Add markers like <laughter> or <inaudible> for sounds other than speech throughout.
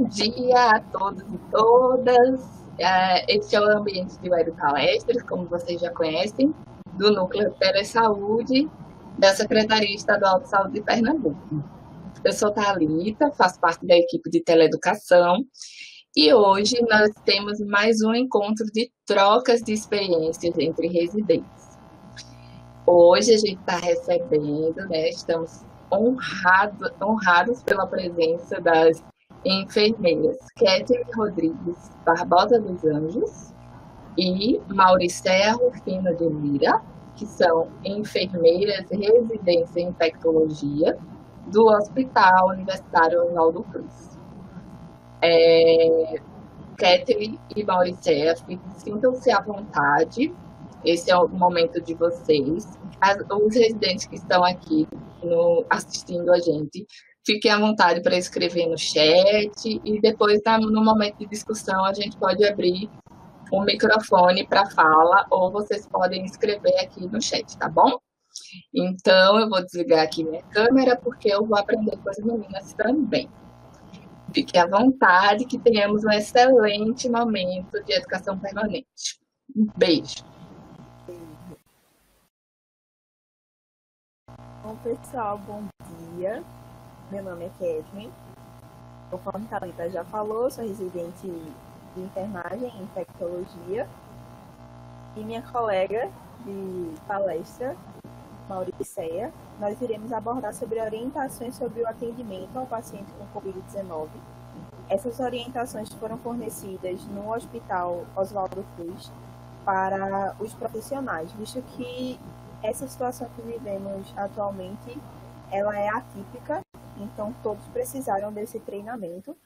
Bom dia a todos e todas. É, este é o ambiente de web palestras, como vocês já conhecem, do Núcleo Saúde da Secretaria Estadual de Saúde de Pernambuco. Eu sou Thalita, faço parte da equipe de teleeducação e hoje nós temos mais um encontro de trocas de experiências entre residentes. Hoje a gente está recebendo, né, estamos honrado, honrados pela presença das enfermeiras Kétia Rodrigues Barbosa dos Anjos e Mauricéia Rufina de Lira, que são enfermeiras residentes em infectologia do Hospital Universitário Oswaldo Cruz. É, e Mauricéia, sintam-se à vontade, esse é o momento de vocês. As, os residentes que estão aqui no, assistindo a gente, fiquem à vontade para escrever no chat e depois, no momento de discussão, a gente pode abrir o microfone para fala ou vocês podem escrever aqui no chat, tá bom? Então, eu vou desligar aqui minha câmera porque eu vou aprender com as meninas também. Fique à vontade, que tenhamos um excelente momento de educação permanente. Um beijo. Bom, pessoal, bom dia. Meu nome é Kedmin. Conforme a Thalita já falou, sou residente de enfermagem em infectologia. E minha colega de palestra, Mauricéia, nós iremos abordar sobre orientações sobre o atendimento ao paciente com Covid-19. Essas orientações foram fornecidas no Hospital Oswaldo Cruz para os profissionais, visto que essa situação que vivemos atualmente, ela é atípica, então todos precisaram desse treinamento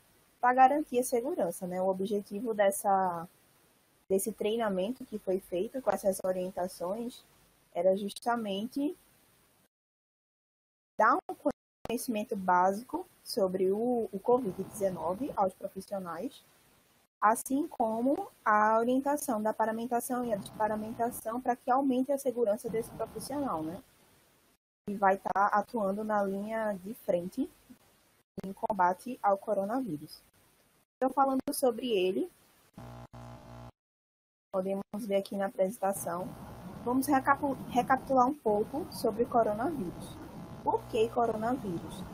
para garantir a segurança, né? O objetivo dessa, desse treinamento que foi feito com essas orientações era justamente dar um conhecimento básico sobre o, o Covid-19 aos profissionais, assim como a orientação da paramentação e a desparamentação para que aumente a segurança desse profissional, né? E vai estar tá atuando na linha de frente em combate ao coronavírus. Então, falando sobre ele, podemos ver aqui na apresentação, vamos recapitular um pouco sobre o coronavírus. Por que coronavírus?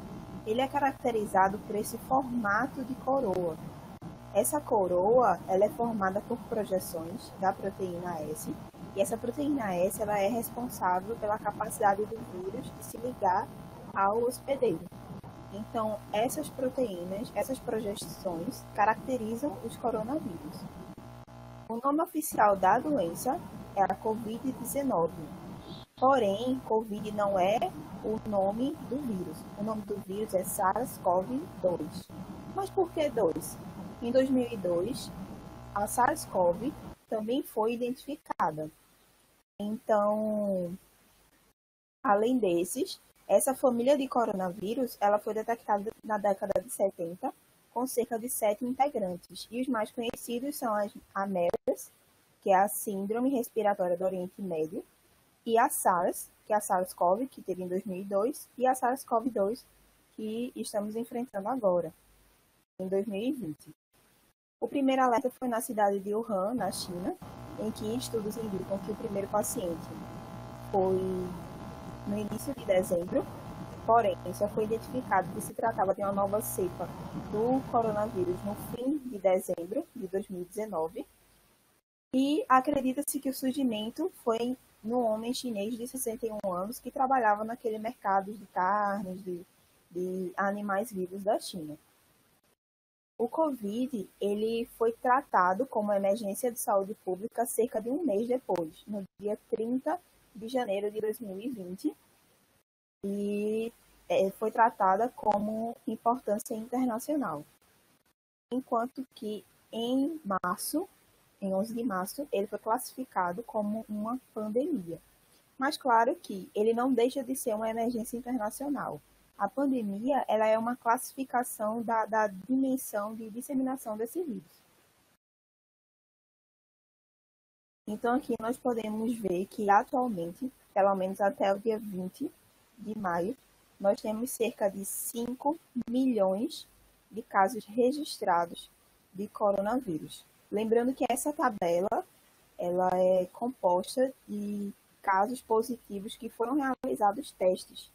Ele é caracterizado por esse formato de coroa. Essa coroa ela é formada por projeções da proteína S, e essa proteína S ela é responsável pela capacidade do vírus de se ligar ao hospedeiro. Então, essas proteínas, essas projeções, caracterizam os coronavírus. O nome oficial da doença é a Covid-19. Porém, Covid não é o nome do vírus. O nome do vírus é SARS-CoV-2. Mas por que 2? Em 2002, a SARS-CoV também foi identificada. Então, além desses, essa família de coronavírus ela foi detectada na década de 70 com cerca de sete integrantes. E os mais conhecidos são as, MERS, que é a Síndrome Respiratória do Oriente Médio, e a SARS, que é a SARS-CoV, que teve em 2002, e a SARS-CoV-2, que estamos enfrentando agora, em 2020. O primeiro alerta foi na cidade de Wuhan, na China, em que estudos indicam que o primeiro paciente foi no início de dezembro, porém só foi identificado que se tratava de uma nova cepa do coronavírus no fim de dezembro de 2019. E acredita-se que o surgimento foi no homem chinês de 61 anos que trabalhava naquele mercado de carnes, de, de animais vivos da China. O Covid ele foi tratado como emergência de saúde pública cerca de um mês depois, no dia 30 de janeiro de 2020 e é, foi tratada como importância internacional. Enquanto que em março, em 11 de março, ele foi classificado como uma pandemia. Mas claro que ele não deixa de ser uma emergência internacional. A pandemia ela é uma classificação da, da dimensão de disseminação desse vírus. Então, aqui nós podemos ver que atualmente, pelo menos até o dia 20 de maio, nós temos cerca de 5 milhões de casos registrados de coronavírus. Lembrando que essa tabela ela é composta de casos positivos que foram realizados testes.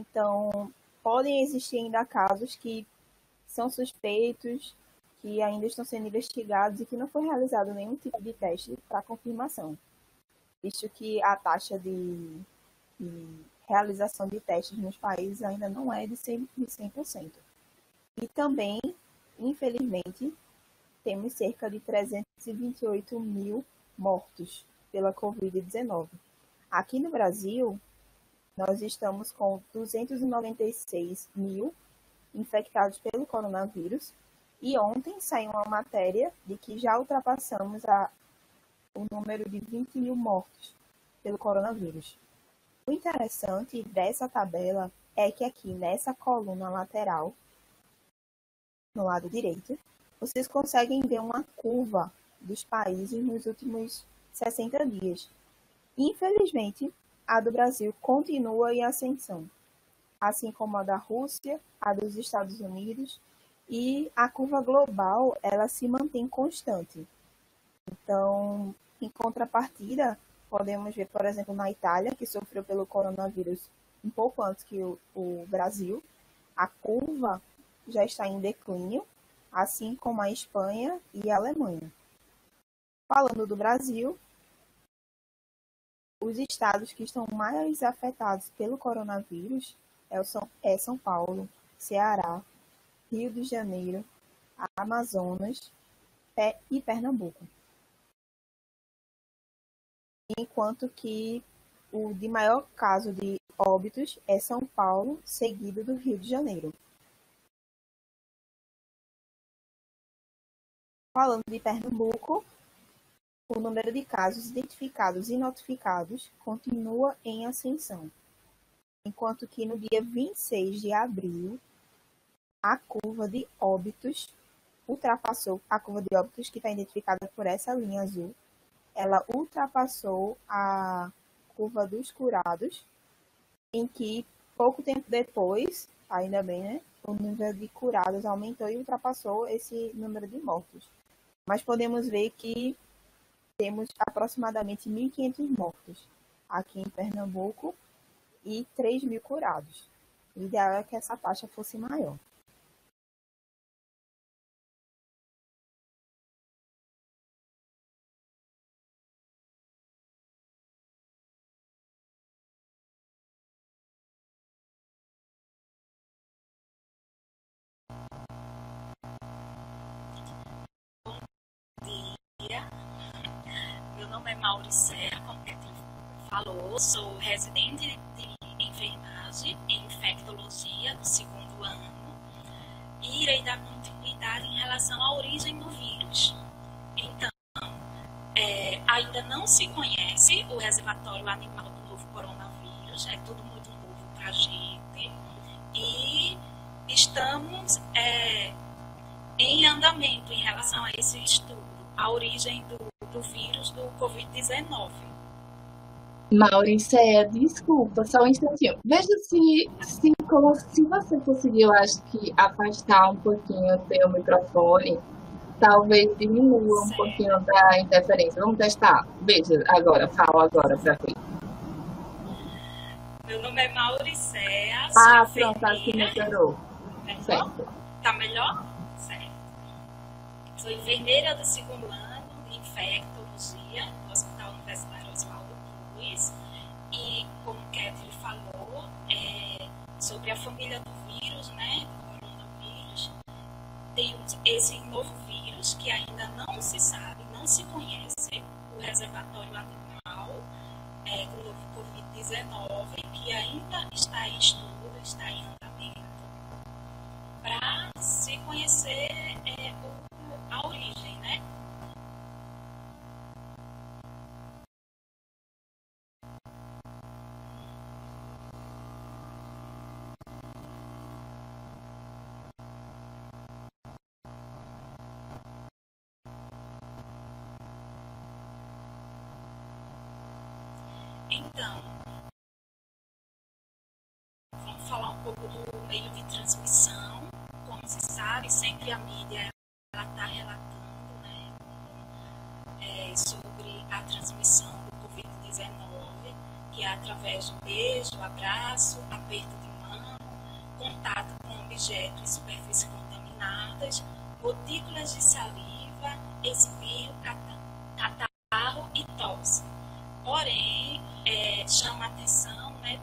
Então, podem existir ainda casos que são suspeitos, que ainda estão sendo investigados e que não foi realizado nenhum tipo de teste para confirmação, visto que a taxa de, de, realização de testes nos países ainda não é de 100%. De 100%. E também, infelizmente, temos cerca de 328 mil mortos pela Covid-19. Aqui no Brasil, nós estamos com 296 mil infectados pelo coronavírus e ontem saiu uma matéria de que já ultrapassamos a, o número de 20 mil mortos pelo coronavírus. O interessante dessa tabela é que aqui nessa coluna lateral, no lado direito, vocês conseguem ver uma curva dos países nos últimos 60 dias. Infelizmente, a do Brasil continua em ascensão, assim como a da Rússia, a dos Estados Unidos e a curva global ela se mantém constante. Então, em contrapartida, podemos ver, por exemplo, na Itália, que sofreu pelo coronavírus um pouco antes que o, o Brasil, a curva já está em declínio, assim como a Espanha e a Alemanha. Falando do Brasil, os estados que estão mais afetados pelo coronavírus é, São, é São Paulo, Ceará, Rio de Janeiro, Amazonas e Pernambuco. Enquanto que o de maior caso de óbitos é São Paulo, seguido do Rio de Janeiro. Falando de Pernambuco, o número de casos identificados e notificados continua em ascensão, enquanto que no dia 26 de abril a curva de óbitos ultrapassou a curva de óbitos que está identificada por essa linha azul. Ela ultrapassou a curva dos curados, em que pouco tempo depois, ainda bem, né, o número de curados aumentou e ultrapassou esse número de mortos. Mas podemos ver que temos aproximadamente 1.500 mortos aqui em Pernambuco e 3 mil curados. O ideal é que essa taxa fosse maior. Mauricéia, como a falou, sou residente de enfermagem em infectologia do segundo ano. E irei dar continuidade em relação à origem do vírus. Então, é, ainda não se conhece o reservatório animal do novo coronavírus, é tudo muito novo para a gente. E estamos é, em andamento em relação a esse estudo, a origem do do vírus do Covid-19. Maurícia, desculpa, só um instantinho. Veja se, se, como, se você conseguiu, acho que, afastar um pouquinho o seu microfone, talvez diminua um pouquinho da interferência. Vamos testar? Veja agora, fala agora para ver. Meu nome é Mauricéa. Ah, pronto, aqui melhorou. Certo. Tá melhor? Certo. Sou enfermeira do segundo ano infectologia no Hospital Universitário Oswaldo Cruz. E, como Kathleen falou, é, sobre a família do vírus, né, do coronavírus, temos esse novo vírus que ainda não se sabe, não se conhece, o reservatório animal é, do novo Covid-19, que ainda está em estudo, está em andamento, para se conhecer é, a origem, Então, vamos falar um pouco do meio de transmissão. Como se sabe, sempre a mídia está relatando né, é, sobre a transmissão do Covid-19, que é através do beijo, abraço, aperto de mão, contato com objetos e superfícies contaminadas, gotículas de saliva, espirro, catástrofe.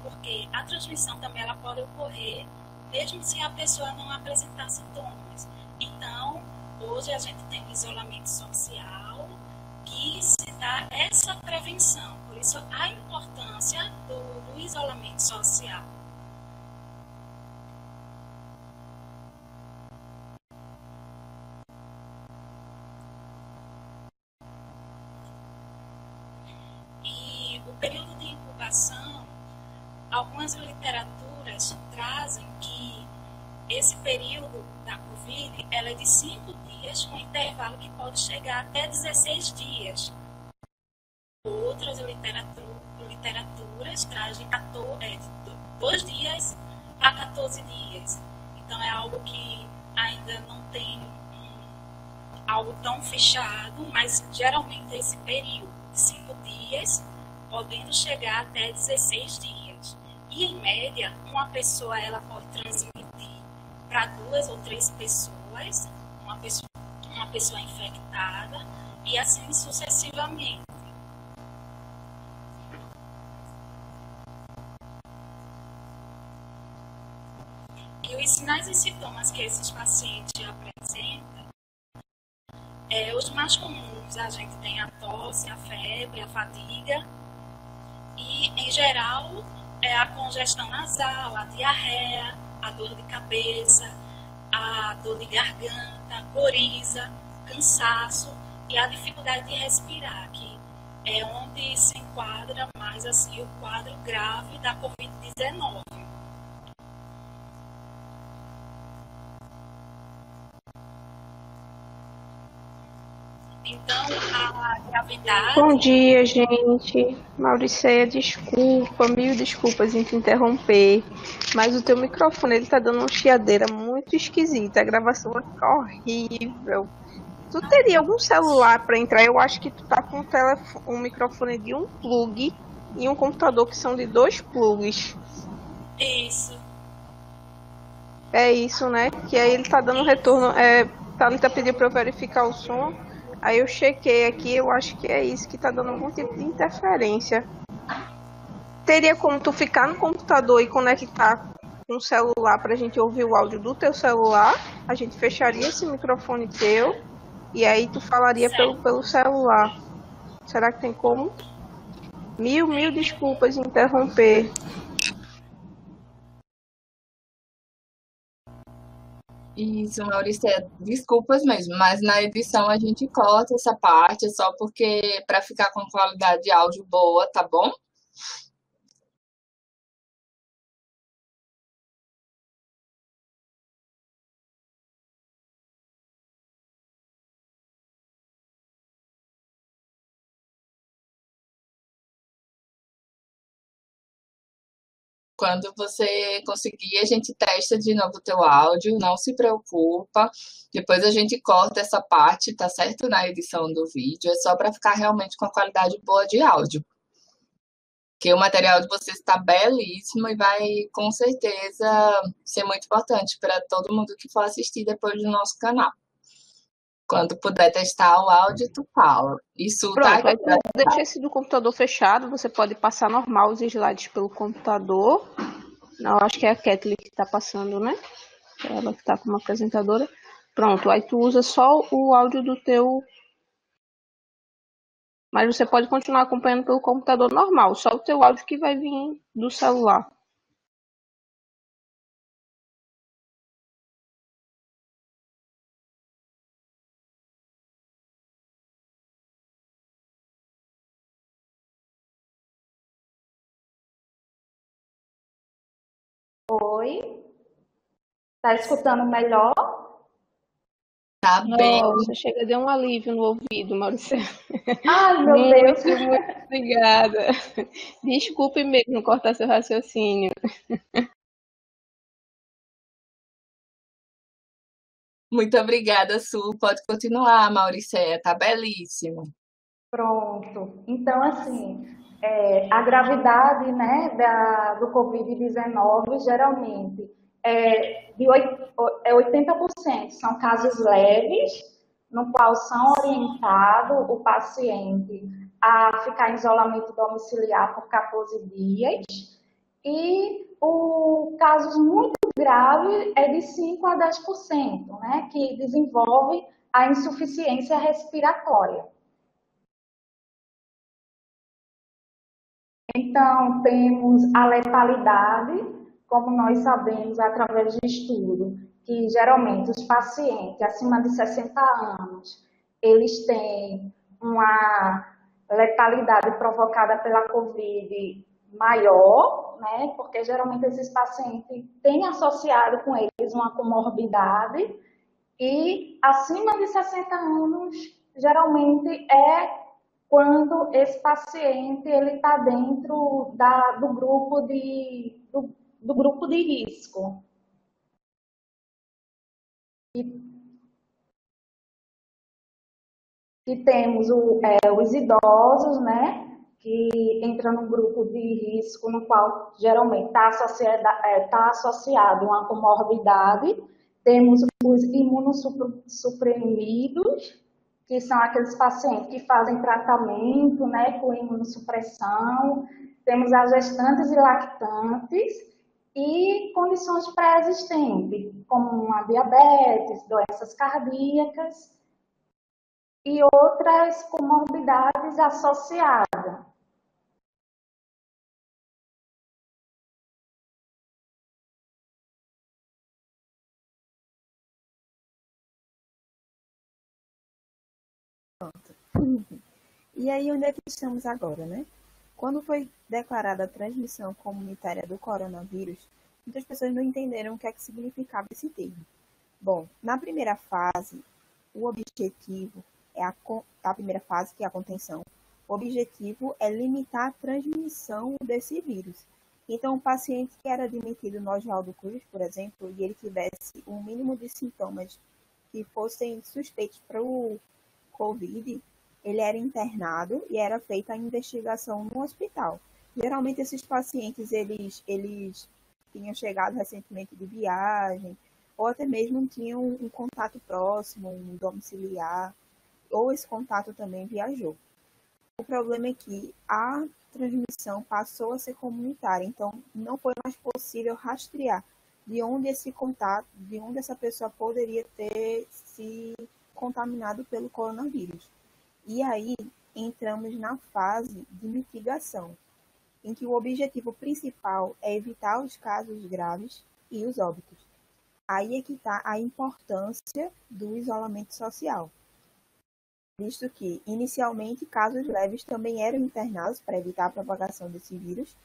Porque a transmissão também ela pode ocorrer mesmo se a pessoa não apresentar sintomas. Então, hoje a gente tem o isolamento social que se dá essa prevenção. Por isso, a importância do, do isolamento social. Literaturas trazem é, dois dias a 14 dias. Então é algo que ainda não tem algo tão fechado, mas geralmente é esse período de 5 dias, podendo chegar até 16 dias. E em média, uma pessoa ela pode transmitir para duas ou três pessoas, uma pessoa, uma pessoa infectada, e assim sucessivamente. Os sinais e sintomas que esses pacientes apresentam, é, os mais comuns, a gente tem a tosse, a febre, a fadiga, e, em geral, é a congestão nasal, a diarreia, a dor de cabeça, a dor de garganta, coriza, cansaço e a dificuldade de respirar, que é onde se enquadra mais assim o quadro grave da Covid-19. A gravidade. Bom dia, gente. Mauricéia, desculpa, mil desculpas em te interromper, mas o teu microfone ele tá dando uma chiadeira muito esquisita. A gravação ficar horrível. Tu teria algum celular para entrar? Eu acho que tu tá com um, telefone, um microfone de um plug e um computador que são de dois plugs. Isso. É isso, né? Que aí ele tá dando retorno. É, Thalita pediu para eu verificar o som. Aí eu chequei aqui, eu acho que é isso que tá dando algum tipo de interferência. Teria como tu ficar no computador e conectar com o celular pra gente ouvir o áudio do teu celular? A gente fecharia esse microfone teu e aí tu falaria pelo, pelo celular. Será que tem como? Mil, mil desculpas interromper. Isso, Maurício, é, desculpas mesmo, mas na edição a gente corta essa parte só porque para ficar com qualidade de áudio boa, tá bom? Quando você conseguir, a gente testa de novo o teu áudio, não se preocupa. Depois a gente corta essa parte, tá certo? Na edição do vídeo, é só para ficar realmente com a qualidade boa de áudio. Que o material de vocês está belíssimo e vai com certeza ser muito importante para todo mundo que for assistir depois do nosso canal. Quando puder testar o áudio, tu fala. Isso tá Pronto, tá... deixa esse do computador fechado, você pode passar normal os slides pelo computador. Não, acho que é a Kathleen que está passando, né? Ela que está como apresentadora. Pronto, aí tu usa só o áudio do teu. Mas você pode continuar acompanhando pelo computador normal, só o teu áudio que vai vir do celular. Oi? Tá escutando melhor? Tá bem. Nossa, chega de um alívio no ouvido, Maurício. Ai, meu muito, Deus. Muito obrigada. Desculpe mesmo cortar seu raciocínio. Muito obrigada, Su. Pode continuar, Mauricéia. Tá belíssimo. Pronto. Então, assim, é, a gravidade né, da, do Covid-19 geralmente é de 80%, é são casos leves, no qual são orientados o paciente a ficar em isolamento domiciliar por 14 dias, e o casos muito graves é de 5 a 10%, né, que desenvolve a insuficiência respiratória. Então, temos a letalidade, como nós sabemos através de estudo, que geralmente os pacientes acima de 60 anos, eles têm uma letalidade provocada pela COVID maior, né? Porque geralmente esses pacientes têm associado com eles uma comorbidade e acima de 60 anos, geralmente é quando esse paciente ele está dentro da, do grupo de do, do grupo de risco. E, e temos o, é, os idosos, né, que entram no grupo de risco, no qual geralmente está associado, é, tá associado uma comorbidade. Temos os imunossuprimidos, que são aqueles pacientes que fazem tratamento né, com imunossupressão. Temos as gestantes e lactantes, e condições pré-existentes, como a diabetes, doenças cardíacas e outras comorbidades associadas. E aí, onde é que estamos agora, né? Quando foi declarada a transmissão comunitária do coronavírus, muitas pessoas não entenderam o que é que significava esse termo. Bom, na primeira fase, o objetivo é a, a primeira fase, que é a contenção. O objetivo é limitar a transmissão desse vírus. Então, o paciente que era admitido no Oswaldo Cruz, por exemplo, e ele tivesse um mínimo de sintomas que fossem suspeitos para o COVID, ele era internado e era feita a investigação no hospital. Geralmente esses pacientes eles eles tinham chegado recentemente de viagem ou até mesmo tinham um contato próximo, um domiciliar, ou esse contato também viajou. O problema é que a transmissão passou a ser comunitária, então não foi mais possível rastrear de onde esse contato, de onde essa pessoa poderia ter se contaminado pelo coronavírus. E aí entramos na fase de mitigação, em que o objetivo principal é evitar os casos graves e os óbitos. Aí é que está a importância do isolamento social, visto que, inicialmente, casos leves também eram internados para evitar a propagação desse vírus,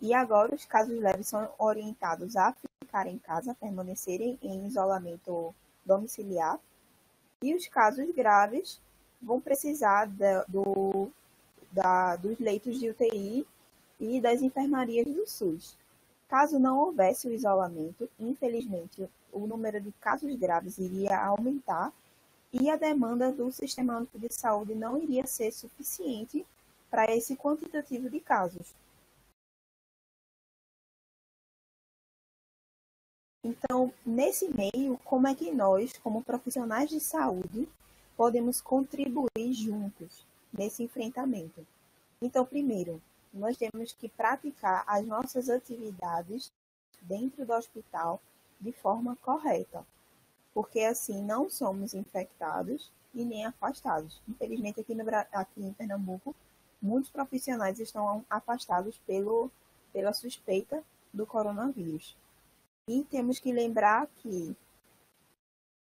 e agora os casos leves são orientados a ficar em casa, permanecerem em isolamento domiciliar, e os casos graves vão precisar da, do, da, dos leitos de UTI e das enfermarias do SUS. Caso não houvesse o isolamento, infelizmente, o número de casos graves iria aumentar e a demanda do Sistema Único de Saúde não iria ser suficiente para esse quantitativo de casos. Então, nesse meio, como é que nós, como profissionais de saúde, podemos contribuir juntos nesse enfrentamento. Então, primeiro, nós temos que praticar as nossas atividades dentro do hospital de forma correta, porque assim não somos infectados e nem afastados. Infelizmente, aqui, no, aqui em Pernambuco, muitos profissionais estão afastados pelo, pela suspeita do coronavírus. E temos que lembrar que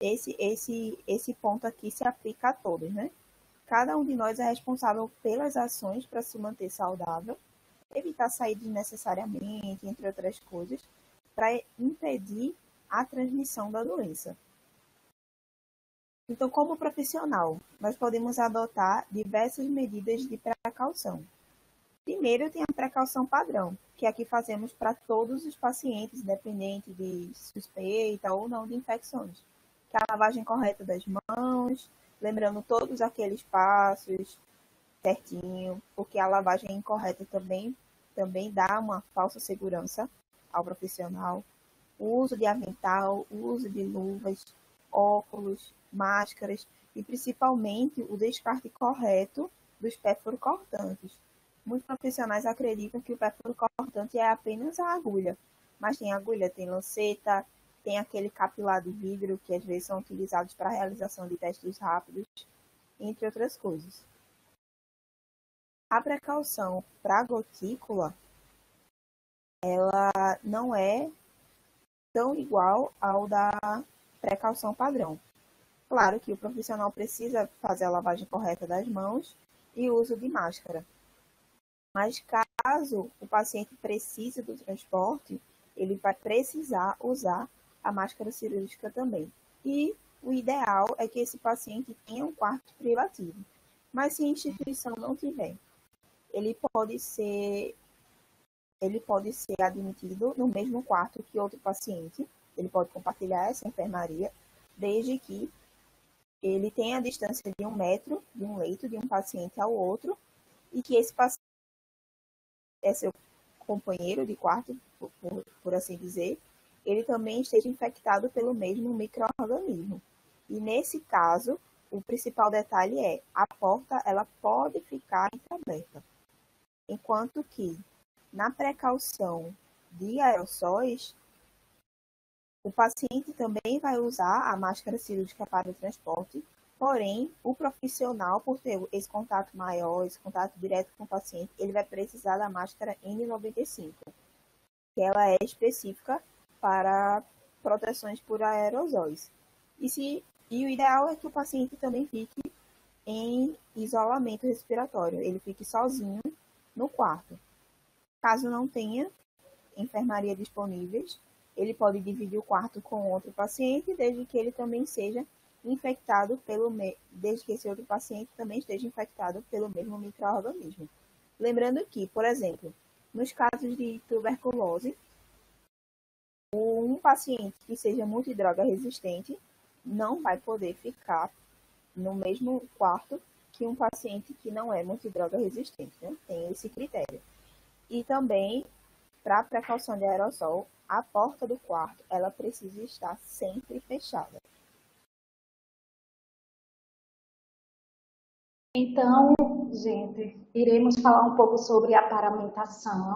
esse, esse, esse ponto aqui se aplica a todos, né? Cada um de nós é responsável pelas ações para se manter saudável, evitar sair desnecessariamente, entre outras coisas, para impedir a transmissão da doença. Então, como profissional, nós podemos adotar diversas medidas de precaução. Primeiro, tem a precaução padrão, que aqui fazemos para todos os pacientes, independente de suspeita ou não de infecções a lavagem correta das mãos, lembrando todos aqueles passos certinho, porque a lavagem incorreta também, também dá uma falsa segurança ao profissional. O uso de avental, o uso de luvas, óculos, máscaras e principalmente o descarte correto dos cortantes. Muitos profissionais acreditam que o cortante é apenas a agulha, mas tem agulha, tem lanceta, tem aquele capilar de vidro que às vezes são utilizados para a realização de testes rápidos, entre outras coisas. A precaução para a gotícula, ela não é tão igual ao da precaução padrão. Claro que o profissional precisa fazer a lavagem correta das mãos e uso de máscara. Mas caso o paciente precise do transporte, ele vai precisar usar a máscara cirúrgica também. E o ideal é que esse paciente tenha um quarto privativo. Mas se a instituição não tiver, ele pode ser ele pode ser admitido no mesmo quarto que outro paciente. Ele pode compartilhar essa enfermaria, desde que ele tenha a distância de um metro de um leito de um paciente ao outro e que esse paciente é seu companheiro de quarto, por, por assim dizer, ele também esteja infectado pelo mesmo microorganismo. E nesse caso, o principal detalhe é a porta ela pode ficar entreaberta. Enquanto que na precaução de aerossóis, o paciente também vai usar a máscara cirúrgica para o transporte, porém, o profissional, por ter esse contato maior, esse contato direto com o paciente, ele vai precisar da máscara N95, que ela é específica para proteções por aerosóis. E, se, e o ideal é que o paciente também fique em isolamento respiratório, ele fique sozinho no quarto. Caso não tenha enfermaria disponíveis, ele pode dividir o quarto com outro paciente, desde que ele também seja infectado pelo desde que esse outro paciente também esteja infectado pelo mesmo microorganismo. Lembrando que, por exemplo, nos casos de tuberculose, um paciente que seja multidroga resistente não vai poder ficar no mesmo quarto que um paciente que não é multidroga resistente, né? Tem esse critério. E também, para precaução de aerossol, a porta do quarto, ela precisa estar sempre fechada. Então, gente, iremos falar um pouco sobre a paramentação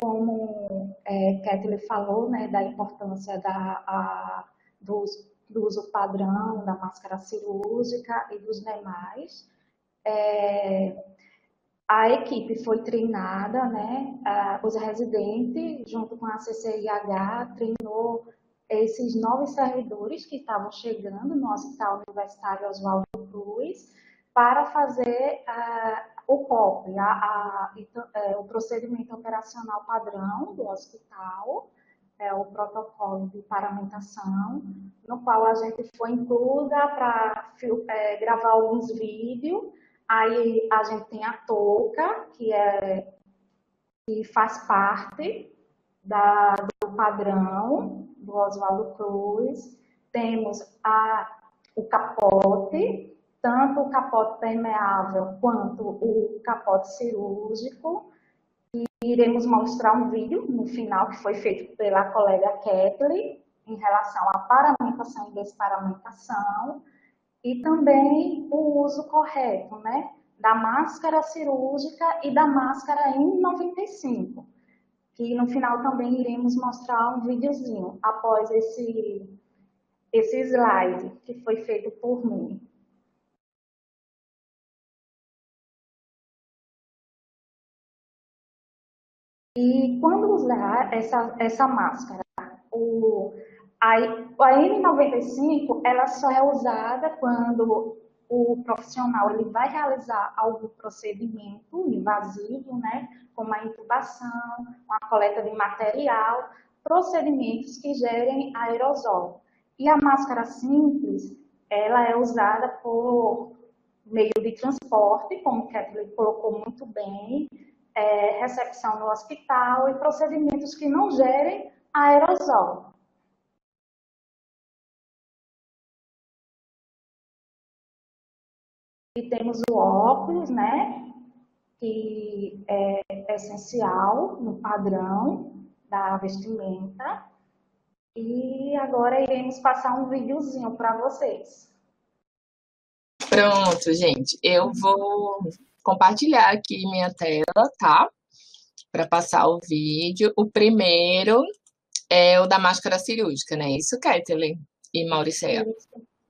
como é, Kathleen falou, né, da importância da, a, do, do, uso padrão da máscara cirúrgica e dos demais. É, a equipe foi treinada, né, a, os residentes, junto com a CCIH, treinou esses novos servidores que estavam chegando no Hospital Universitário Oswaldo Cruz para fazer uh, o POP, a, a, é, o procedimento operacional padrão do hospital, é o protocolo de paramentação, no qual a gente foi incluída para é, gravar alguns vídeos. Aí a gente tem a touca, que, é, que faz parte da, do padrão do Oswaldo Cruz. Temos a, o capote, tanto o capote permeável quanto o capote cirúrgico. E iremos mostrar um vídeo no final que foi feito pela colega Kathleen em relação à paramentação e desparamentação e também o uso correto, né, da máscara cirúrgica e da máscara N95, que no final também iremos mostrar um videozinho após esse esse slide que foi feito por mim. E quando usar essa, essa máscara, o, a, a N95 ela só é usada quando o profissional ele vai realizar algum procedimento invasivo, né, como a intubação, a coleta de material, procedimentos que gerem aerosol. E a máscara simples, ela é usada por meio de transporte, como o Kathleen colocou muito bem, é, recepção no hospital e procedimentos que não gerem aerosol. E temos o óculos, né? Que é essencial no padrão da vestimenta. E agora iremos passar um videozinho para vocês. Pronto, gente. Eu vou compartilhar aqui minha tela, tá? Para passar o vídeo. O primeiro é o da máscara cirúrgica, né? Isso, Kathleen e Mauricéia.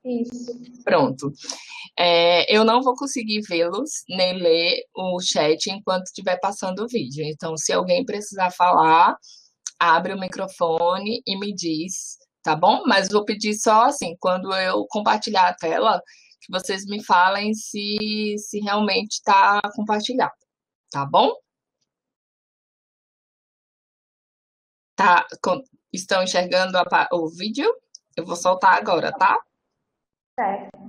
Isso. Pronto. É, eu não vou conseguir vê-los nem ler o chat enquanto estiver passando o vídeo. Então, se alguém precisar falar, abre o microfone e me diz, tá bom? Mas vou pedir só assim, quando eu compartilhar a tela, que vocês me falem se, se realmente está compartilhado, tá bom? Tá, estão enxergando a, o vídeo? Eu vou soltar agora, tá? Certo.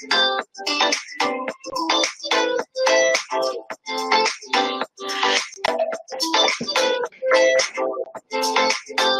Thank you.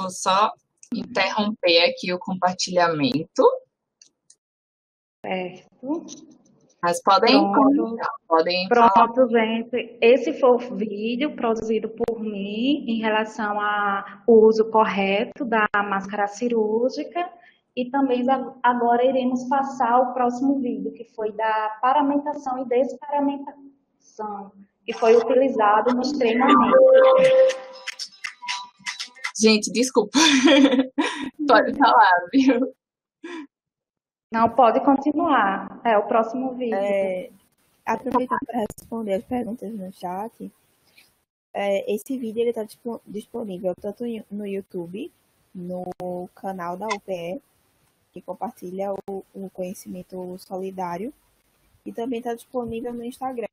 Pronto, vou só interromper aqui o compartilhamento. Certo. Mas podem, Pronto. podem Pronto, falar. gente. Esse foi o vídeo produzido por mim em relação ao uso correto da máscara cirúrgica. E também agora iremos passar o próximo vídeo, que foi da paramentação e desparamentação, que foi utilizado nos treinamentos. Gente, desculpa. <laughs> Pode falar, viu? Não, pode continuar. É o próximo vídeo. É, aproveitando para responder as perguntas no chat, é, esse vídeo está disponível tanto no YouTube, no canal da UPE, que compartilha o, o conhecimento solidário, e também está disponível no Instagram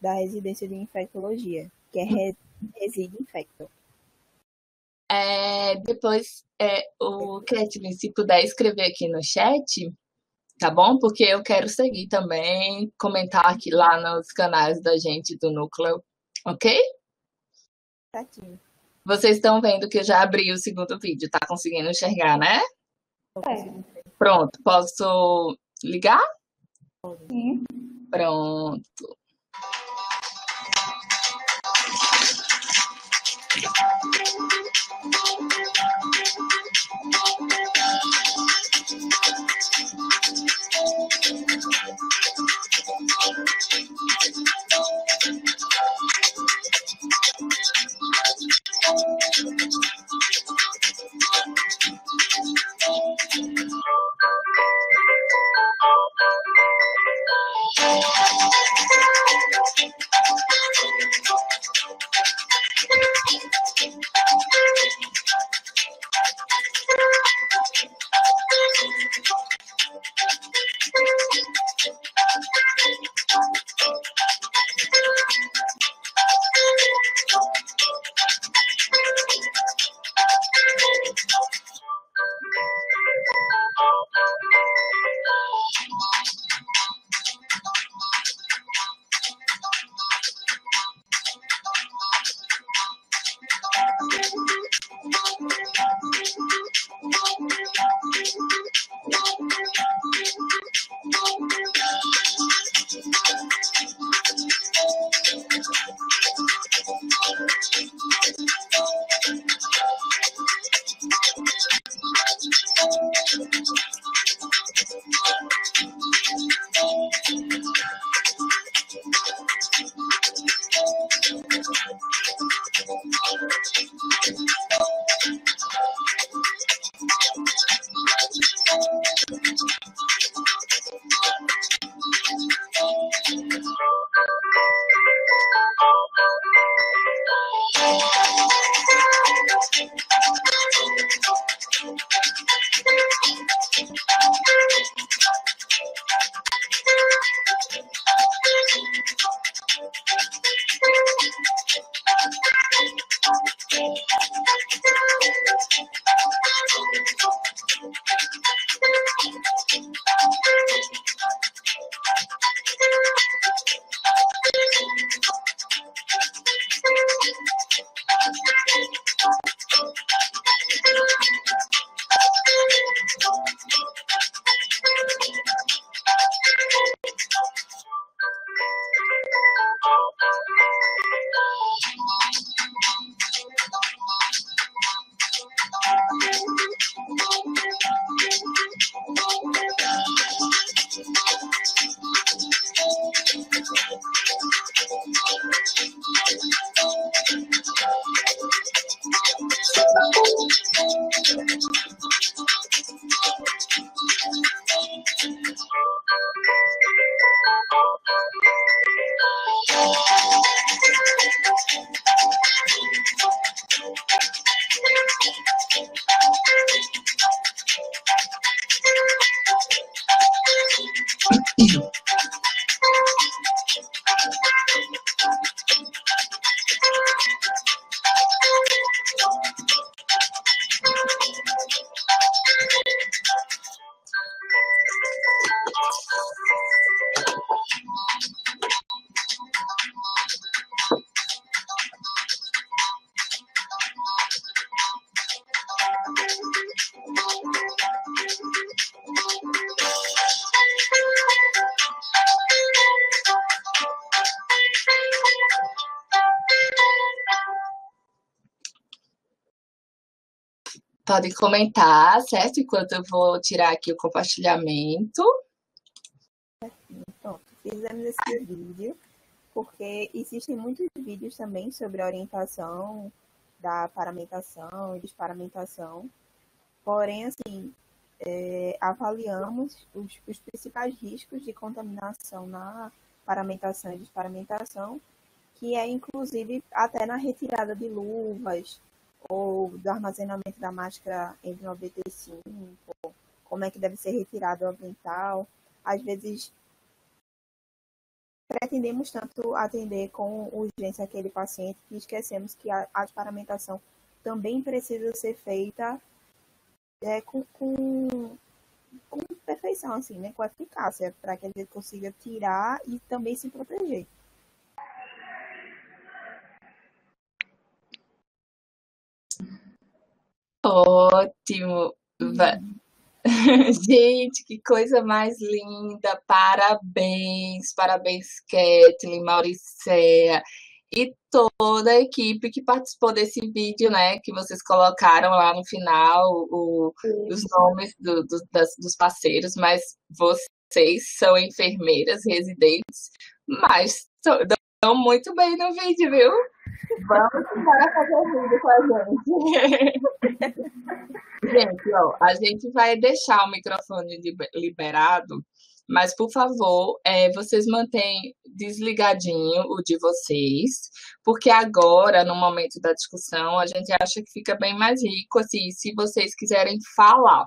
da Residência de Infectologia, que é Reside Infecto. É, depois, é, o Kathleen, se puder escrever aqui no chat, tá bom? Porque eu quero seguir também, comentar aqui lá nos canais da gente do Núcleo, ok? Certinho. Vocês estão vendo que eu já abri o segundo vídeo, tá conseguindo enxergar, né? É. Pronto, posso ligar? Sim. Pronto. Thank you. Comentar, certo? Enquanto eu vou tirar aqui o compartilhamento. Pronto, fizemos esse vídeo, porque existem muitos vídeos também sobre orientação da paramentação e desparamentação. Porém, assim, é, avaliamos os, os principais riscos de contaminação na paramentação e desparamentação, que é inclusive até na retirada de luvas, ou do armazenamento da máscara N95, como é que deve ser retirado o avental. Às vezes, pretendemos tanto atender com urgência aquele paciente que esquecemos que a, a paramentação também precisa ser feita é, com, com, com perfeição, assim, né? com eficácia, para que ele consiga tirar e também se proteger. Ótimo. <laughs> Gente, que coisa mais linda! Parabéns, parabéns, Kathleen, Mauricéia e toda a equipe que participou desse vídeo, né? Que vocês colocaram lá no final o, os nomes do, do, das, dos parceiros, mas vocês são enfermeiras residentes, mas estão muito bem no vídeo, viu? Vamos embora fazer vídeo com a gente. <laughs> gente, ó, a gente vai deixar o microfone liberado, mas por favor, é, vocês mantêm desligadinho o de vocês, porque agora, no momento da discussão, a gente acha que fica bem mais rico, assim, se vocês quiserem falar.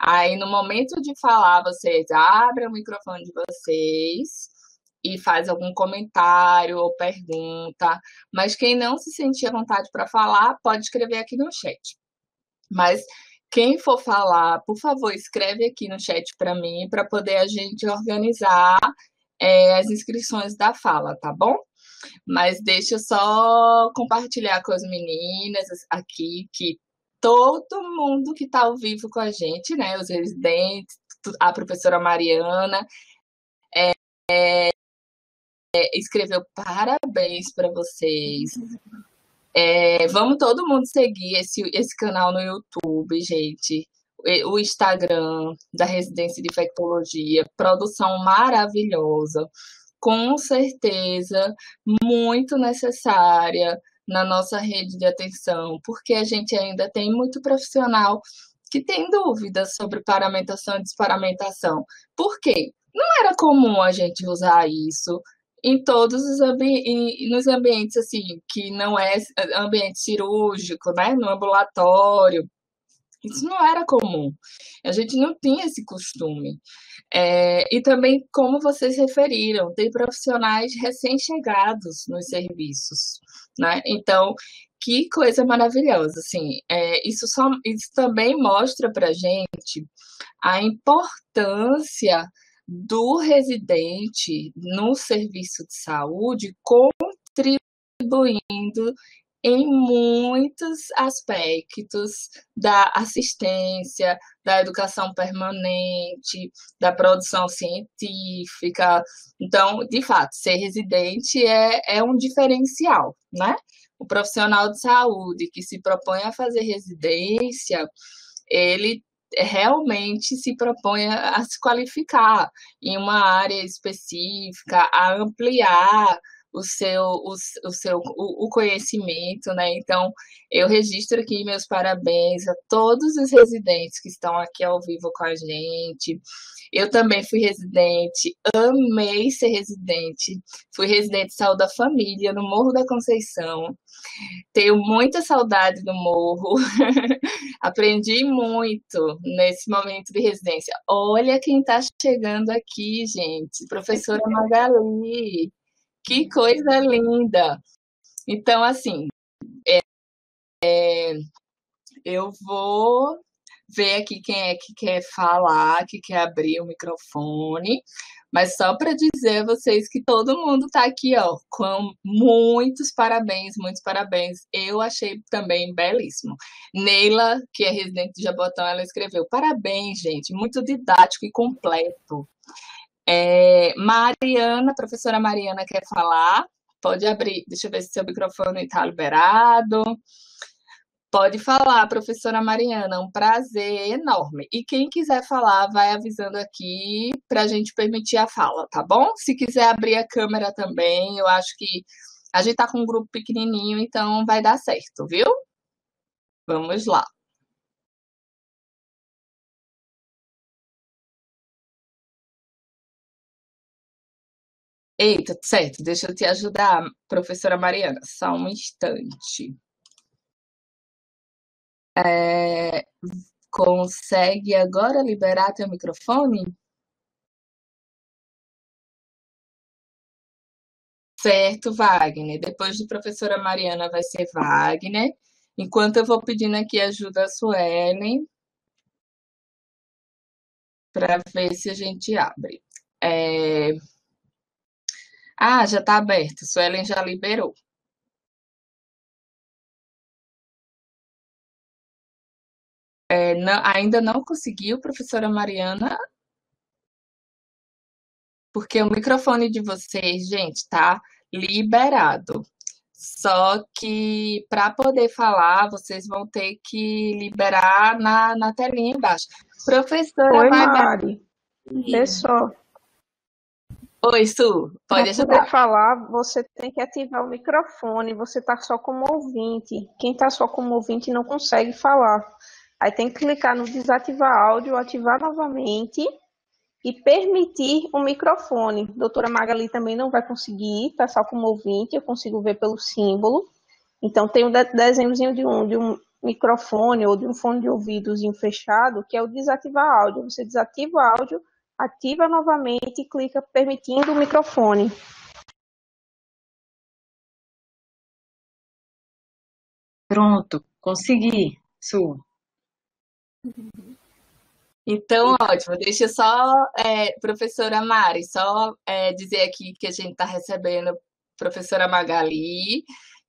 Aí, no momento de falar, vocês abrem o microfone de vocês e faz algum comentário ou pergunta. Mas quem não se sentir à vontade para falar, pode escrever aqui no chat. Mas quem for falar, por favor, escreve aqui no chat para mim, para poder a gente organizar é, as inscrições da fala, tá bom? Mas deixa eu só compartilhar com as meninas aqui que todo mundo que está ao vivo com a gente, né? Os residentes, a professora Mariana, é, é, escreveu parabéns para vocês. É, vamos todo mundo seguir esse, esse canal no YouTube, gente. O Instagram da Residência de Infectologia, produção maravilhosa, com certeza muito necessária na nossa rede de atenção, porque a gente ainda tem muito profissional que tem dúvidas sobre paramentação e desparamentação. Por quê? Não era comum a gente usar isso em todos os ambi nos ambientes assim que não é ambiente cirúrgico, né, no ambulatório. Isso não era comum. A gente não tinha esse costume. É, e também, como vocês referiram, tem profissionais recém-chegados nos serviços, né? Então, que coisa maravilhosa, assim. É, isso, só, isso também mostra para gente a importância do residente no serviço de saúde contribuindo em muitos aspectos da assistência, da educação permanente, da produção científica. Então, de fato, ser residente é, é um diferencial, né? O profissional de saúde que se propõe a fazer residência, ele realmente se propõe a se qualificar em uma área específica, a ampliar o seu, o, o seu o, o, conhecimento, né? Então, eu registro aqui meus parabéns a todos os residentes que estão aqui ao vivo com a gente. Eu também fui residente, amei ser residente. Fui residente de saúde da família no Morro da Conceição. Tenho muita saudade do morro. <laughs> Aprendi muito nesse momento de residência. Olha quem está chegando aqui, gente. Professora Magali. Que coisa linda! Então, assim, é, é, eu vou ver aqui quem é que quer falar, que quer abrir o microfone. Mas só para dizer a vocês que todo mundo está aqui, ó, com muitos parabéns, muitos parabéns. Eu achei também belíssimo. Neila, que é residente de Jabotão, ela escreveu: parabéns, gente, muito didático e completo. É, Mariana, professora Mariana quer falar? Pode abrir, deixa eu ver se seu microfone está liberado. Pode falar, professora Mariana, um prazer enorme. E quem quiser falar, vai avisando aqui para a gente permitir a fala, tá bom? Se quiser abrir a câmera também, eu acho que a gente está com um grupo pequenininho, então vai dar certo, viu? Vamos lá. Eita, certo, deixa eu te ajudar, professora Mariana, só um instante. É, consegue agora liberar teu microfone? Certo, Wagner. Depois de professora Mariana vai ser Wagner. Enquanto eu vou pedindo aqui ajuda a Suelen para ver se a gente abre. É... Ah, já está aberto. Suelen já liberou. É, não, ainda não conseguiu, professora Mariana, porque o microfone de vocês, gente, tá liberado. Só que para poder falar, vocês vão ter que liberar na, na telinha embaixo. Professora Oi, Mari. Pessoal. Oi, Su, pode ajudar. poder falar, você tem que ativar o microfone. Você tá só como ouvinte. Quem tá só como ouvinte não consegue falar. Aí tem que clicar no desativar áudio, ativar novamente e permitir o microfone. Doutora Magali também não vai conseguir, tá só como ouvinte, eu consigo ver pelo símbolo. Então tem um de- desenhozinho de um, de um microfone ou de um fone de ouvidozinho fechado, que é o desativar áudio. Você desativa o áudio, ativa novamente e clica permitindo o microfone. Pronto, consegui, Su. Então, ótimo. Deixa eu só, é, professora Mari, só é, dizer aqui que a gente está recebendo a professora Magali,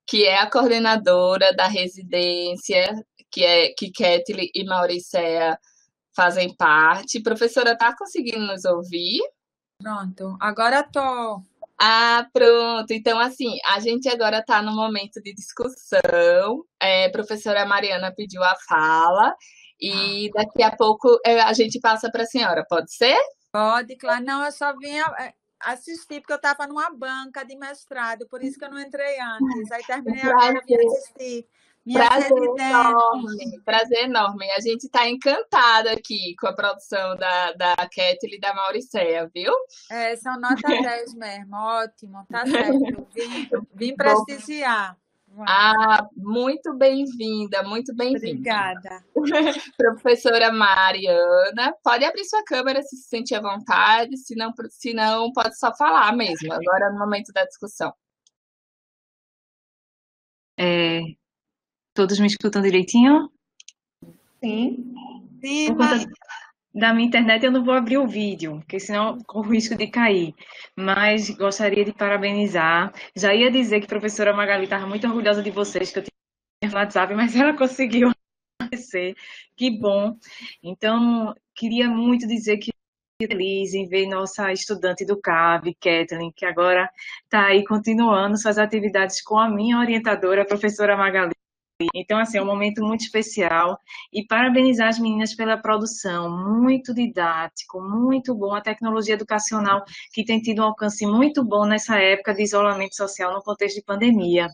que é a coordenadora da residência, que é que Ketli e Mauricéia fazem parte. Professora, está conseguindo nos ouvir? Pronto, agora tô. Ah, pronto. Então, assim, a gente agora está no momento de discussão. É, professora Mariana pediu a fala e daqui a pouco é, a gente passa para a senhora, pode ser? Pode, claro. Não, eu só vinha. é, assisti porque eu estava numa banca de mestrado, por isso que eu não entrei antes. Aí terminei agora e assisti. Prazer enorme, prazer enorme. A gente está encantado aqui com a produção da, da Kathleen e da Mauricéia, viu? É, são nota <laughs> 10 mesmo, ótimo, tá certo. Vim, vim prestigiar. Ah, muito bem-vinda, muito bem-vinda. Obrigada. <laughs> Professora Mariana, pode abrir sua câmera se se sentir à vontade, se não, se não pode só falar mesmo, agora no momento da discussão. É, todos me escutam direitinho? Sim. Sim, conta da minha internet eu não vou abrir o vídeo, porque senão corro o risco de cair. Mas gostaria de parabenizar. Já ia dizer que a professora Magali estava muito orgulhosa de vocês, que eu tinha no WhatsApp, mas ela conseguiu acontecer. Que bom. Então, queria muito dizer que feliz em ver nossa estudante do CAB, Kathleen, que agora está aí continuando suas atividades com a minha orientadora, a professora Magali. Então, assim, é um momento muito especial e parabenizar as meninas pela produção, muito didático, muito bom, a tecnologia educacional que tem tido um alcance muito bom nessa época de isolamento social no contexto de pandemia.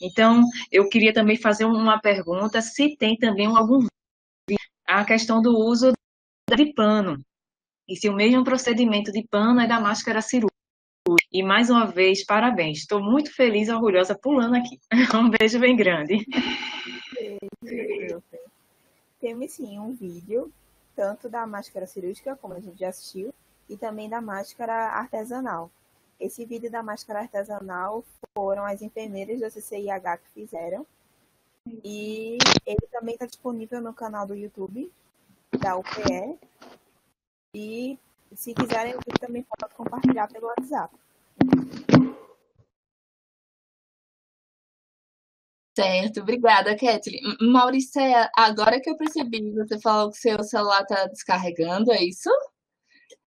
Então, eu queria também fazer uma pergunta, se tem também algum a questão do uso de pano, e se o mesmo procedimento de pano é da máscara cirúrgica. E mais uma vez, parabéns. Estou muito feliz e orgulhosa pulando aqui. <laughs> Um beijo bem grande. Temos sim um vídeo, tanto da máscara cirúrgica, como a gente já assistiu, e também da máscara artesanal. Esse vídeo da máscara artesanal foram as enfermeiras da CCIH que fizeram. E ele também está disponível no canal do YouTube da UPE. E se quiserem, também pode compartilhar pelo WhatsApp. Certo, obrigada, Kathleen. Maurícia, agora que eu percebi, você falou que seu celular está descarregando, é isso?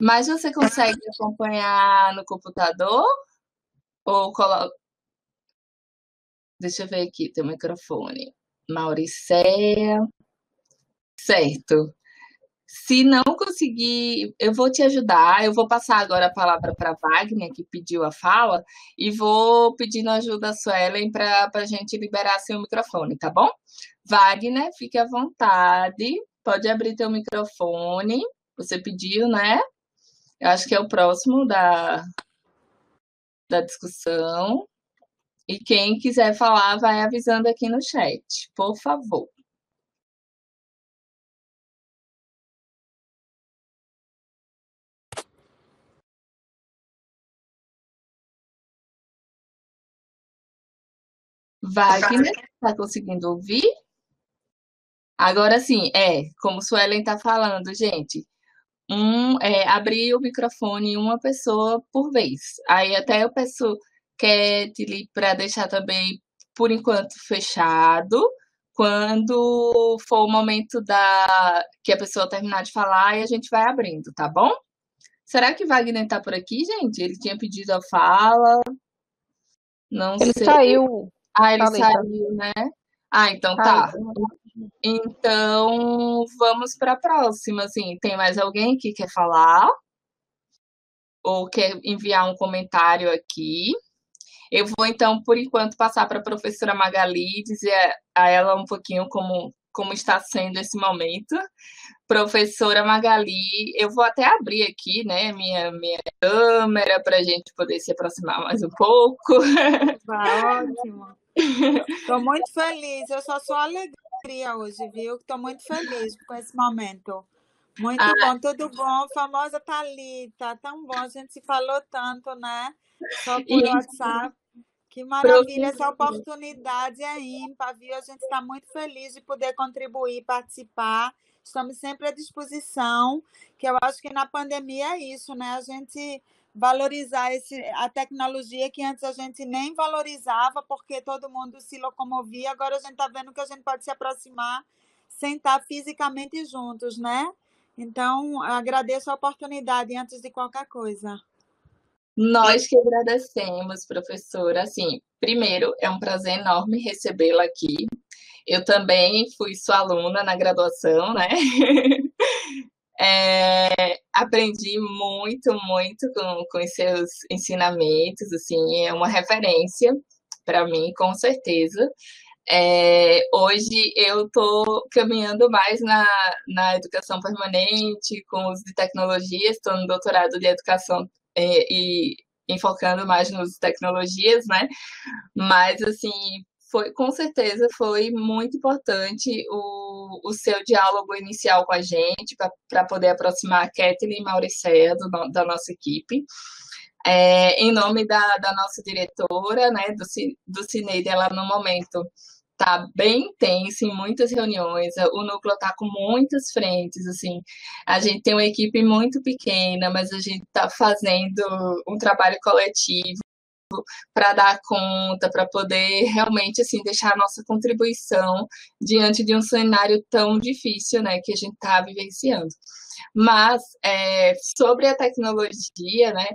Mas você consegue acompanhar no computador? Ou coloca. Deixa eu ver aqui, tem o microfone. Mauricéia. Certo. Se não conseguir, eu vou te ajudar. Eu vou passar agora a palavra para Wagner, que pediu a fala, e vou pedindo ajuda a Suelen para a gente liberar seu microfone, tá bom? Wagner, fique à vontade. Pode abrir teu microfone. Você pediu, né? Eu acho que é o próximo da, da discussão. E quem quiser falar, vai avisando aqui no chat, por favor. Wagner, está conseguindo ouvir? Agora sim, é, como Suelen está falando, gente, um, é, abrir o microfone uma pessoa por vez. Aí até eu peço Ketli para deixar também, por enquanto, fechado. Quando for o momento da que a pessoa terminar de falar, e a gente vai abrindo, tá bom? Será que Wagner está por aqui, gente? Ele tinha pedido a fala. Não Ele sei. saiu. Ah, ele Thalita. saiu, né? Ah, então tá. Então, vamos para a próxima, assim. Tem mais alguém que quer falar? Ou quer enviar um comentário aqui? Eu vou, então, por enquanto, passar para a professora Magali, dizer a ela um pouquinho como, como está sendo esse momento. Professora Magali, eu vou até abrir aqui, né, minha, minha câmera para a gente poder se aproximar mais um pouco. Tá ótimo. <laughs> Estou muito feliz. Eu só sou alegria hoje, viu? Estou muito feliz com esse momento. Muito Ah. bom, tudo bom. Famosa Thalita, tão bom. A gente se falou tanto, né? Só por Isso. WhatsApp. Que maravilha, essa oportunidade é ímpar, viu? A gente está muito feliz de poder contribuir, participar. Estamos sempre à disposição, que eu acho que na pandemia é isso, né? A gente valorizar esse, a tecnologia que antes a gente nem valorizava, porque todo mundo se locomovia, agora a gente está vendo que a gente pode se aproximar sem estar fisicamente juntos, né? Então, agradeço a oportunidade antes de qualquer coisa. Nós que agradecemos, professora. Assim, primeiro, é um prazer enorme recebê-la aqui. Eu também fui sua aluna na graduação, né? <laughs> É, aprendi muito, muito com, com os seus ensinamentos, assim, é uma referência para mim, com certeza. É, hoje eu estou caminhando mais na, na educação permanente, com uso de tecnologias, estou no doutorado de educação é, e enfocando mais nos tecnologias, né? Mas assim, foi com certeza foi muito importante o, o seu diálogo inicial com a gente para poder aproximar a Kathleen e Mauricéia do, da nossa equipe. É, em nome da, da nossa diretora, né, do, do Cineide, ela no momento tá bem intenso em muitas reuniões, o núcleo tá com muitas frentes, assim, a gente tem uma equipe muito pequena, mas a gente tá fazendo um trabalho coletivo para dar conta, para poder realmente assim deixar a nossa contribuição diante de um cenário tão difícil, né, que a gente está vivenciando. Mas é, sobre a tecnologia, né,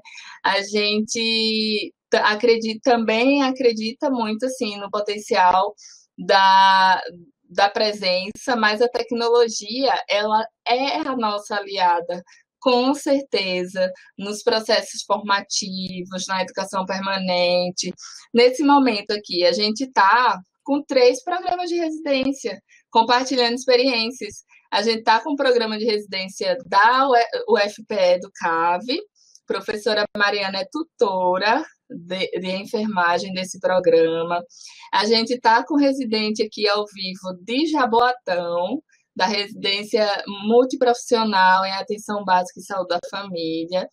a gente acredita, também acredita muito assim no potencial da, da presença, mas a tecnologia ela é a nossa aliada com certeza, nos processos formativos, na educação permanente. Nesse momento aqui, a gente está com três programas de residência, compartilhando experiências. A gente está com o um programa de residência da UFPE do CAVE, professora Mariana é tutora de, de enfermagem desse programa. A gente está com residente aqui ao vivo de Jaboatão, da residência multiprofissional em atenção básica e saúde da família.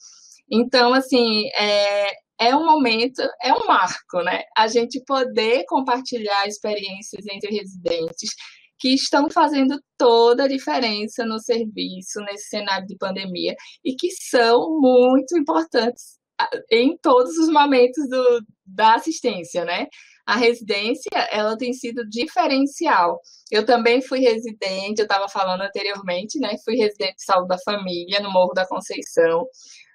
Então, assim, é, é um momento, é um marco, né? A gente poder compartilhar experiências entre residentes que estão fazendo toda a diferença no serviço nesse cenário de pandemia e que são muito importantes em todos os momentos do, da assistência, né? A residência ela tem sido diferencial. Eu também fui residente, eu estava falando anteriormente, né? Fui residente de saúde da família no Morro da Conceição.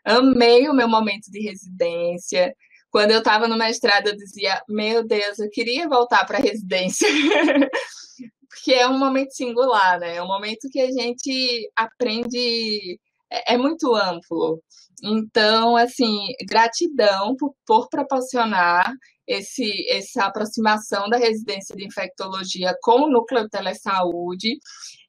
Amei o meu momento de residência. Quando eu estava no mestrado, eu dizia: Meu Deus, eu queria voltar para a residência. <laughs> Porque é um momento singular, né? É um momento que a gente aprende, é, é muito amplo. Então, assim, gratidão por, por proporcionar esse, essa aproximação da residência de infectologia com o núcleo de telesaúde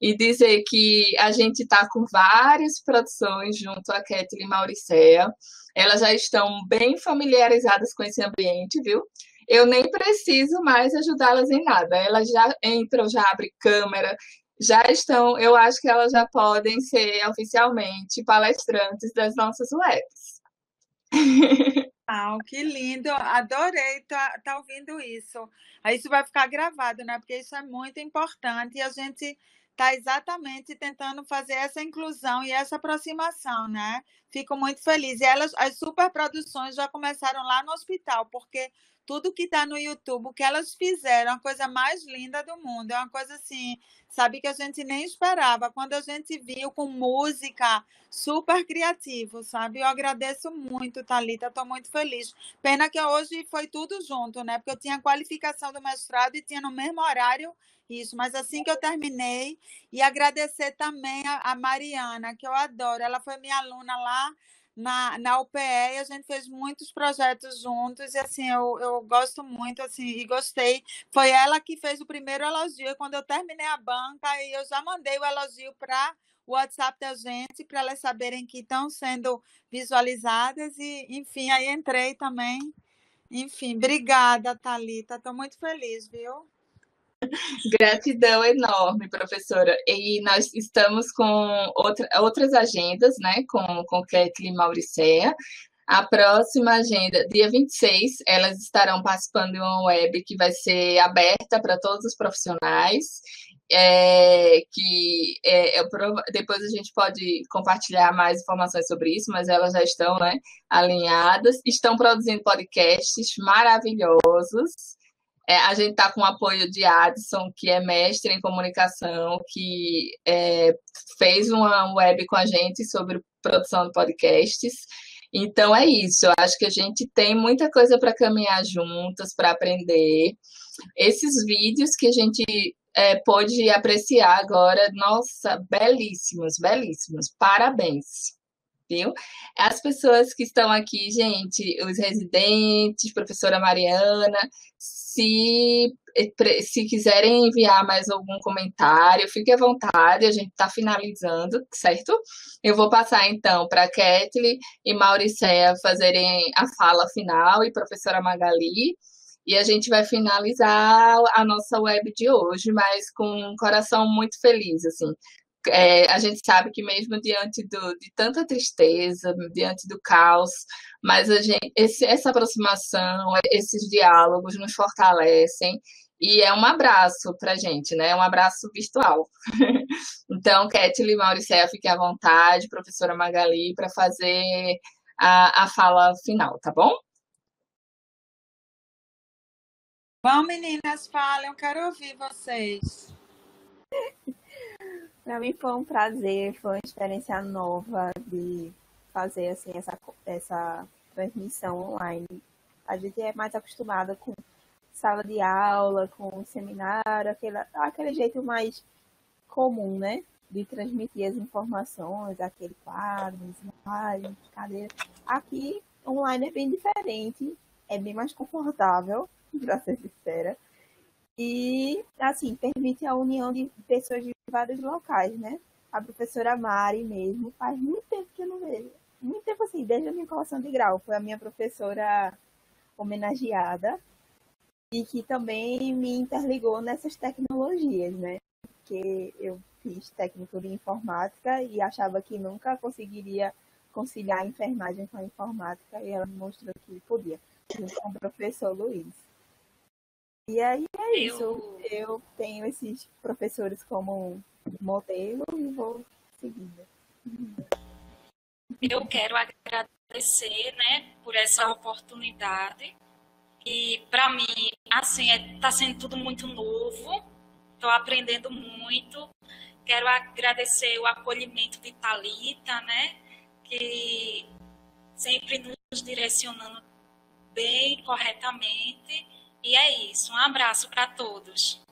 e dizer que a gente está com várias produções junto a Kathleen Mauricéia. Elas já estão bem familiarizadas com esse ambiente, viu? Eu nem preciso mais ajudá-las em nada. Elas já entram, já abrem câmera, já estão, eu acho que elas já podem ser oficialmente palestrantes das nossas webs. <laughs> Ah, que lindo! Adorei tá, tá ouvindo isso. Aí isso vai ficar gravado, né? Porque isso é muito importante e a gente está exatamente tentando fazer essa inclusão e essa aproximação, né? Fico muito feliz. E elas, as superproduções já começaram lá no hospital, porque tudo que está no YouTube, o que elas fizeram, a coisa mais linda do mundo. É uma coisa assim, sabe, que a gente nem esperava. Quando a gente viu com música, super criativo, sabe? Eu agradeço muito, Thalita, estou muito feliz. Pena que hoje foi tudo junto, né? Porque eu tinha qualificação do mestrado e tinha no mesmo horário isso, mas assim que eu terminei, e agradecer também a, a Mariana, que eu adoro. Ela foi minha aluna lá na, na UPE a gente fez muitos projetos juntos e assim eu, eu gosto muito assim e gostei. Foi ela que fez o primeiro elogio. Quando eu terminei a banca e eu já mandei o elogio para o WhatsApp da gente para elas saberem que estão sendo visualizadas e enfim aí entrei também. Enfim obrigada Talita estou muito feliz viu <laughs> Gratidão enorme, professora. E nós estamos com outra, outras agendas, né, com, com Kathleen Mauricéia. A próxima agenda, dia 26, elas estarão participando de uma web que vai ser aberta para todos os profissionais. É, que é, depois a gente pode compartilhar mais informações sobre isso, mas elas já estão né, alinhadas, estão produzindo podcasts maravilhosos. É, a gente está com o apoio de Adson, que é mestre em comunicação, que é, fez uma web com a gente sobre produção de podcasts. Então é isso, eu acho que a gente tem muita coisa para caminhar juntas, para aprender. Esses vídeos que a gente é, pôde apreciar agora. Nossa, belíssimos, belíssimos. Parabéns viu? As pessoas que estão aqui, gente, os residentes, professora Mariana, se, se quiserem enviar mais algum comentário, fique à vontade, a gente está finalizando, certo? Eu vou passar então para Kathleen e Mauricéia fazerem a fala final e professora Magali. E a gente vai finalizar a nossa web de hoje, mas com um coração muito feliz, assim é, a gente sabe que mesmo diante do, de tanta tristeza, diante do caos, mas a gente, esse, essa aproximação, esses diálogos nos fortalecem e é um abraço para a gente, né? Um abraço virtual. <laughs> então, Kathleen Mauricéia, fique à vontade, professora Magali, para fazer a, a fala final, tá bom? Bom, meninas, falem, eu quero ouvir vocês. Para mim foi um prazer, foi uma experiência nova de fazer assim essa, essa transmissão online. A gente é mais acostumada com sala de aula, com seminário, aquele, aquele jeito mais comum, né? De transmitir as informações, aquele quadro, slide, cadeira. Aqui, online é bem diferente, é bem mais confortável, <laughs> para ser sincera. E, assim, permite a união de pessoas de vários locais, né? A professora Mari mesmo, faz muito tempo que eu não vejo. Muito tempo assim, desde a minha colação de grau. Foi a minha professora homenageada e que também me interligou nessas tecnologias, né? Porque eu fiz técnico de informática e achava que nunca conseguiria conciliar a enfermagem com a informática e ela me mostrou que podia, junto com o professor Luiz. E aí é isso. Eu, eu tenho esses professores como modelo e vou seguindo. Eu quero agradecer, né, por essa oportunidade. E para mim, assim, está é, tá sendo tudo muito novo. Estou aprendendo muito. Quero agradecer o acolhimento de Talita, né, que sempre nos direcionando bem corretamente e é isso. Um abraço para todos.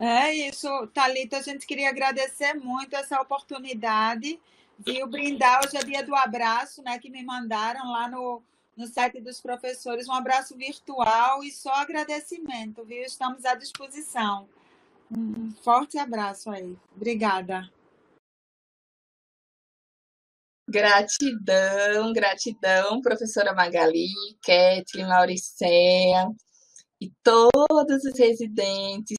É isso, Talita. A gente queria agradecer muito essa oportunidade de brindar. Hoje é dia do abraço, né? Que me mandaram lá no, no site dos professores. Um abraço virtual e só agradecimento, viu? Estamos à disposição. Um forte abraço aí. Obrigada. Gratidão, gratidão, professora Magali, Kathleen, Mauricéia e todos os residentes,